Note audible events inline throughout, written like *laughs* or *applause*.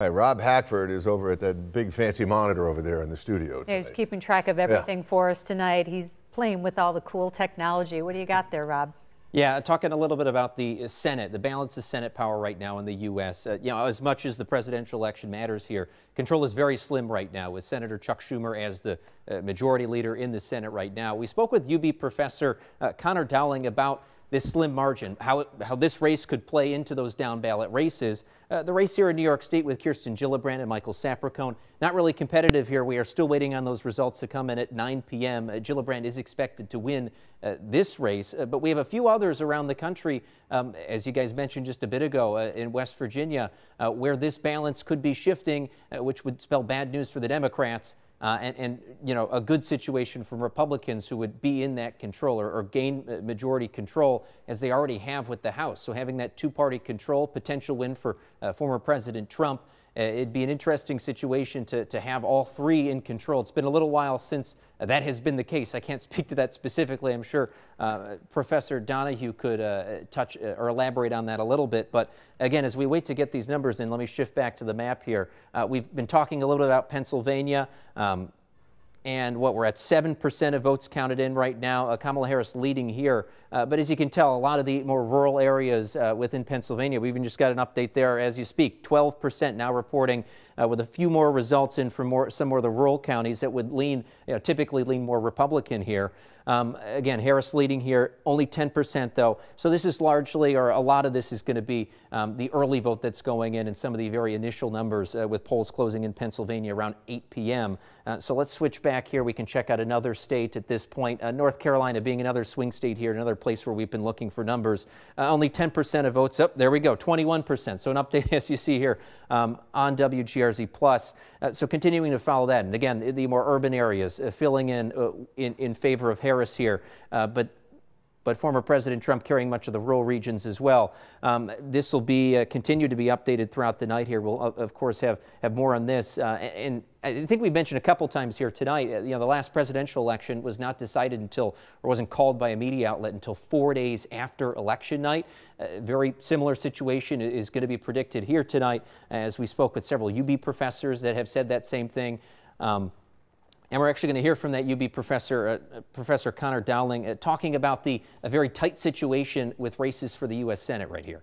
Hi, Rob Hackford is over at that big fancy monitor over there in the studio. Yeah, he's keeping track of everything yeah. for us tonight. He's playing with all the cool technology. What do you got there, Rob? Yeah, talking a little bit about the Senate, the balance of Senate power right now in the U.S. Uh, you know, as much as the presidential election matters here, control is very slim right now with Senator Chuck Schumer as the uh, majority leader in the Senate right now. We spoke with UB professor uh, Conor Dowling about this slim margin, how, how this race could play into those down ballot races. Uh, the race here in New York State with Kirsten Gillibrand and Michael Sapraicone, not really competitive here. We are still waiting on those results to come in at 9 p.m. Uh, Gillibrand is expected to win uh, this race, uh, but we have a few others around the country, um, as you guys mentioned just a bit ago uh, in West Virginia, uh, where this balance could be shifting, which would spell bad news for the Democrats uh, and, and, you know, a good situation for Republicans who would be in that control or, or, gain uh, majority control as they already have with the House. So having that two-party control, potential win for uh, former President Trump, it'd be an interesting situation to, to have all three in control. It's been a little while since that has been the case. I can't *laughs* speak to that specifically. I'm sure uh, Professor Donahue could uh, touch uh, or elaborate on that a little bit. But again, as we wait to get these numbers in, let me shift back to the map here. Uh, we've been talking a little bit about Pennsylvania. Um, and what we're at 7% of votes counted in right now. Uh, Kamala Harris leading here. Uh, but as you can tell, a lot of the more rural areas uh, within Pennsylvania, we even just got an update there as you speak. 12% now reporting uh, with a few more results in from more, some more of the rural counties that would lean, you know, typically lean more Republican here. Um, again, Harris leading here, only 10% though. So this is largely, or a lot of this is going to be um, the early vote that's going in and some of the very initial numbers uh, with polls closing in Pennsylvania around 8 p.m. Uh, so let's switch back here. We can check out another state at this point. Uh, North Carolina being another swing state here, another place where we've been looking for numbers. Uh, only 10% of votes up. Oh, there we go, 21%. So an update *laughs* as you see here um, on WGRZ Plus. Uh, so continuing to follow that. And again, the, more urban areas uh, filling in, in in favor of Harris here. Uh, but but former President Trump carrying much of the rural regions as well. Um, this will be uh, continue to be updated throughout the night here. We'll, uh, of course, have, have more on this. Uh, and I think we mentioned a couple times here tonight, uh, you know, the last presidential election was not decided until, or wasn't called by a media outlet until four days after election night. A very similar situation is going to be predicted here tonight, as we spoke with several UB professors that have said that same thing. Um, and we're actually going to hear from that UB professor, uh, Professor Conor Dowling, uh, talking about the a very tight situation with races for the U.S. Senate right here.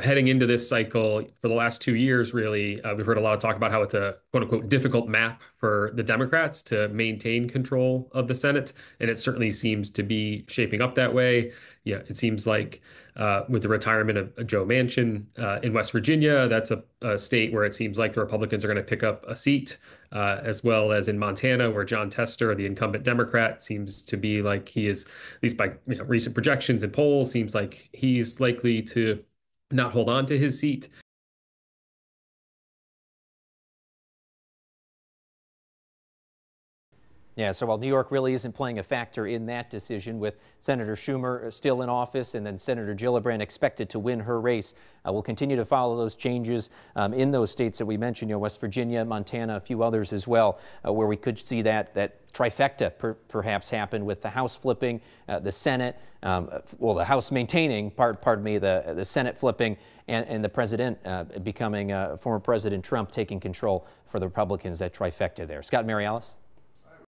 Heading into this cycle for the last two years, really, uh, we've heard a lot of talk about how it's a quote unquote difficult map for the Democrats to maintain control of the Senate. And it certainly seems to be shaping up that way. Yeah, it seems like uh, with the retirement of Joe Manchin uh, in West Virginia, that's a, a, state where it seems like the Republicans are going to pick up a seat, uh, as well as in Montana, where Jon Tester, the incumbent Democrat, seems to be like he is, at least by you know, recent projections and polls, seems like he's likely to not hold on to his seat. Yeah, so while New York really isn't playing a factor in that decision with Senator Schumer still in office and then Senator Gillibrand expected to win her race, uh, we'll continue to follow those changes um, in those states that we mentioned, you know, West Virginia, Montana, a few others as well, uh, where we could see that, that trifecta per, perhaps happen with the House flipping, uh, the Senate, um, well, the House maintaining, part, pardon me, the, the Senate flipping, and, and the President uh, becoming, uh, former President Trump taking control for the Republicans, that trifecta there. Scott Mary Alice?